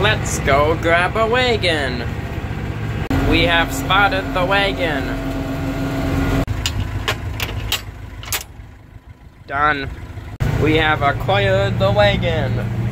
Let's go grab a wagon. We have spotted the wagon. Done. We have acquired the wagon.